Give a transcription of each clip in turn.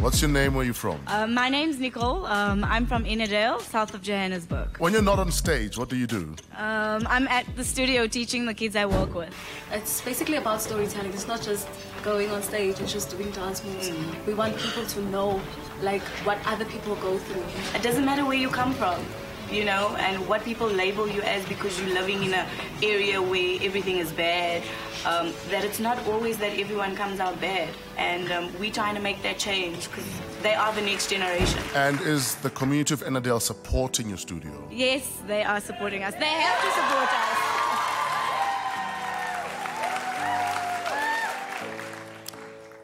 What's your name? Where are you from? Uh, my name's Nichole. Um, I'm from Ennerdale, south of Johannesburg. When you're not on stage, what do you do? Um, I'm at the studio teaching the kids I work with. It's basically about storytelling. It's not just going on stage and just doing dance moves. We want people to know like what other people go through. It doesn't matter where you come from, you know, and what people label you as because you're living in an area where everything is bad. Um, that it's not always that everyone comes out bad, and um, we're trying to make that change because they are the next generation. And is the community of Ennerdale supporting your studio? Yes, they are supporting us. They have to support us.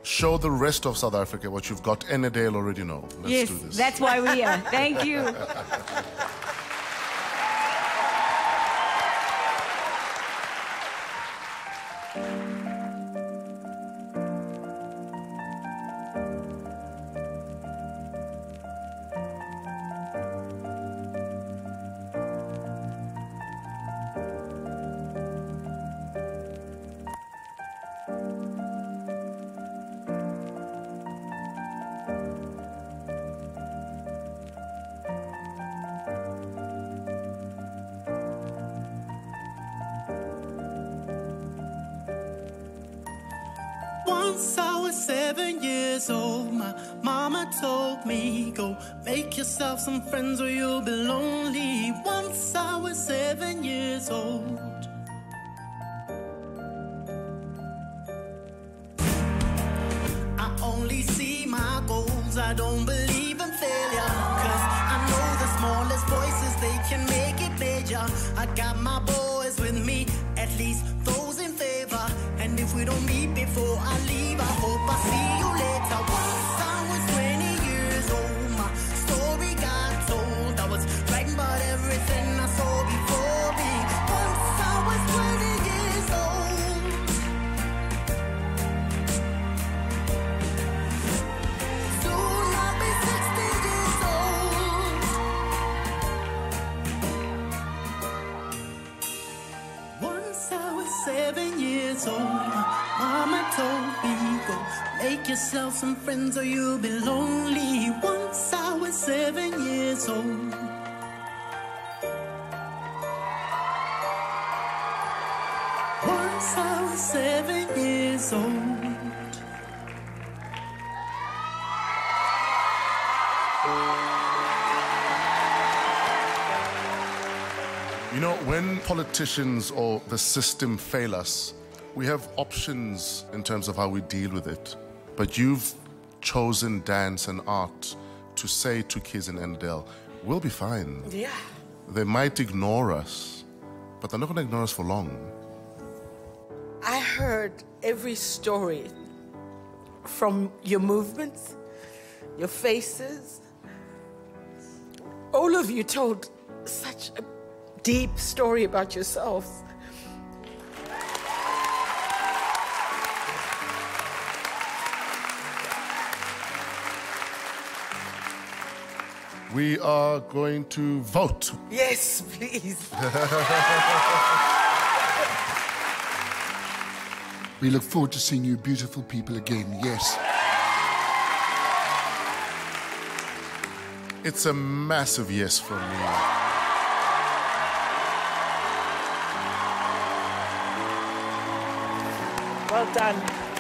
Show the rest of South Africa what you've got. Ennerdale already know. Let's yes, do this. that's why we're here. Thank you. Once I was seven years old, my mama told me, Go make yourself some friends or you'll be lonely. Once I was seven years old. I only see my goals, I don't believe in failure. Cause I know the smallest voices, they can make it major. I got my boys with me, at least we don't meet before I leave, I hope I see you seven years mama told me, Go make yourself some friends or you'll be lonely. Once I was seven years old. Once I was seven years old. You know, when politicians or the system fail us, we have options in terms of how we deal with it. But you've chosen dance and art to say to kids in Ennerdale, we'll be fine. Yeah. They might ignore us, but they're not going to ignore us for long. I heard every story from your movements, your faces. All of you told such a deep story about yourselves. We are going to vote. Yes, please. We look forward to seeing you beautiful people again. Yes. It's a massive yes from me. Well done.